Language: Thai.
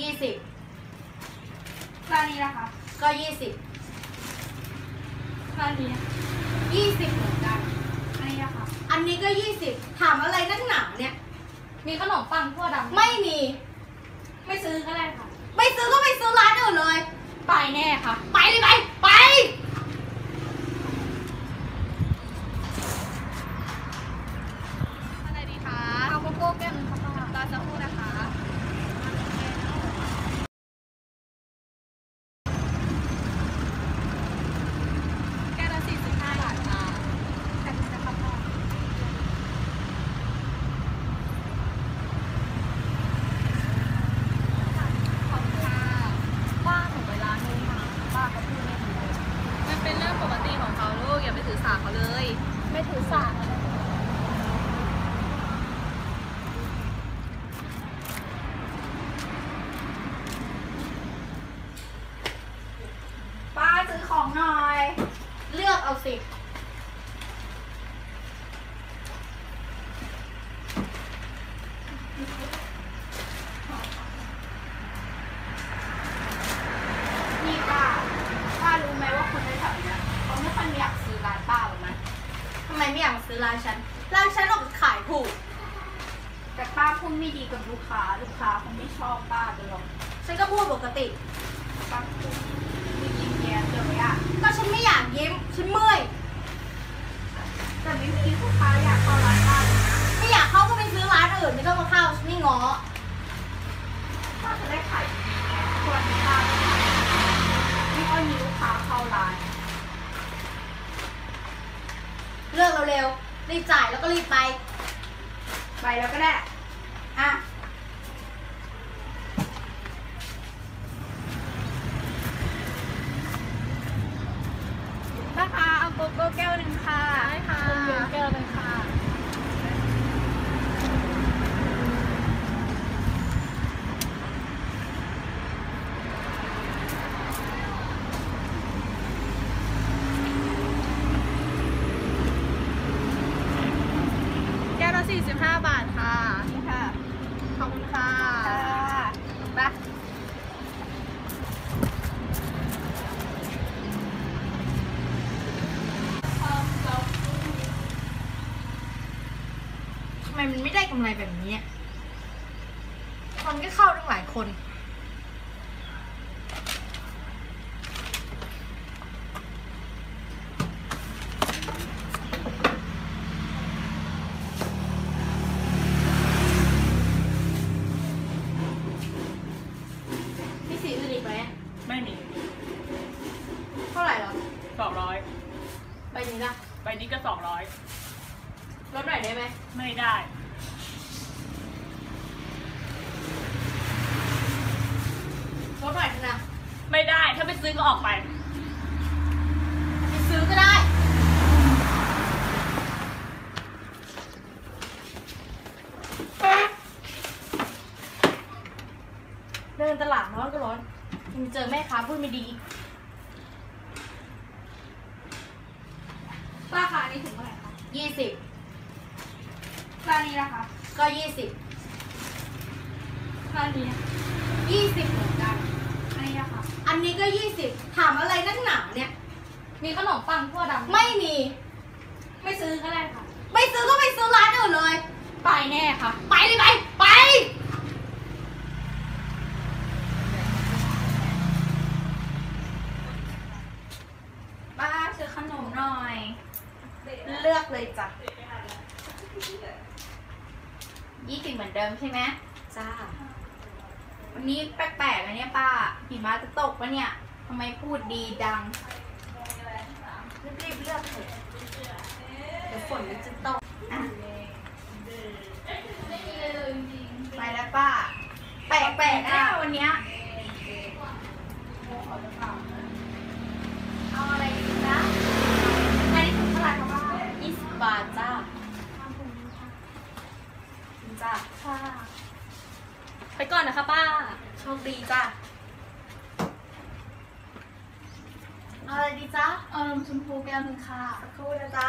ยี่สิบร้านนี้นะคะก็ยี่สิบร้านนี้ยี่สิบเหมือนกัน อันนี้นะคะอันนี้ก็ยี่สิบถามอะไรนักหนาเนี่ย มีขนมปังทั่วดำไม่มี ไม่ซื้อก็ได้ค่ะ ไม่ซื้อก็ไปซื้อร้านอื่นเลย ไปแน่ค่ะ ไปเลยไป ไป อะไรดีคะเอาโกโก้แก้วหนึงค่ะป้ารอสักครู่นะคะ แก้วละสี่สิบห้าบาทค่ะขอบคุณนะคะป้าขอบคุณค่ะป้าหนูไปร้านนู้นมาป้าก็พูดไม่ดีเลยมันเป็นเรื่องปกติของเขาลูกอย่าไปถือสาเขาเลย ไม่ถือสาอะไร ป้าซื้อของหน่อย เลือกเอาสิ นี่ป้า ป้ารู้ไหมว่าคนในแถวเนี้ยเขา ไม่ค่อยอยากซื้อร้านป้าหรอกนะทำไมไม่อยากซื้อร้านฉัน ร้านฉันออกขายถูก แต่ป้าพูดไม่ดีกับลูกค้า ลูกค้าคงไม่ชอบป้าจะหรอกฉันก็พูดปกติป้าพูดไม่ยิ้มแย้มเลยอะก็ฉันไม่อยากยิ้ม ฉันเมื่อย แต่ไม่มีลูกค้าอยากเข้าร้านป้าเลยนะไม่อยากเข้าก็ไปซื้อร้านอื่นไม่ต้องมาเข้าฉันไม่ง้อป้าจะได้ขายดีไงทุกวันนี้ป้าไม่ค่อยมีลูกค้าเข้าร้าน เลือกเร็วๆรีบจ่ายแล้วก็รีบไป ไปแล้วก็ได้อะนะคะเอาโกโก้แก้วหนึ่งค่ะใช่ค่ะแก้วหนึ่งค่ะ แก้วละ45บาทค่ะ นี่ค่ะ ขอบคุณค่ะไปทำไมมันไม่ได้กำไรแบบนี้อะคนก็เข้าตั้งหลายคน มีสีอื่นอีกไหม ไม่มี เท่าไหร่เหรอ สองร้อยใบนี้ล่ะใบนี้ก็สองร้อยลดหน่อยได้ไหมไม่ได้ ลดหน่อยเถอะนะไม่ได้ ถ้าไม่ซื้อก็ออกไป ไปซื้อก็ได้ เดินตลาดร้อนก็ร้อนยังเจอแม่ค้าพูดไม่ดีอีก ป้าคะอันนี้ถึงเท่าไหร่คะ ยี่สิบร้านนี้นะคะ ก็ยี่สิบร้านนี้ยี่สิบเหมือนกัน อันนี้นะคะ อันนี้ก็ยี่สิบถามอะไรนักหนาเนี่ย มีขนมปังทั่วดำไม่มี ไม่ซื้อก็ได้ค่ะ ไม่ซื้อก็ไปซื้อร้านอื่นเลย ไปแน่ค่ะ ไปเลยไป ไป ป้าซื้อขนมหน่อย เลือกเลยจ้ะยี่สิบเหมือนเดิมใช่ไหมจ้า วันนี้แปลกๆนะเนี่ยป้าหิมะจะตกปะเนี่ยทำไมพูดดีดัง รีบๆเลือกเถอะเดี๋ยวฝนมันจะตกอะไปแล้วป้า แปลกๆนะวันเนี้ยเอาอะไรดีจ๊ะอันนี้ถุงเท่าไหร่คะป้ายี่สิบบาทจ้าจ้า ค่ะ ไปก่อนนะคะป้า โช คดีจ้าเอาอะไรดีจ๊ะเอานมชมพูแก้วหนึ่งค่ะสักครู่นะจ๊ะ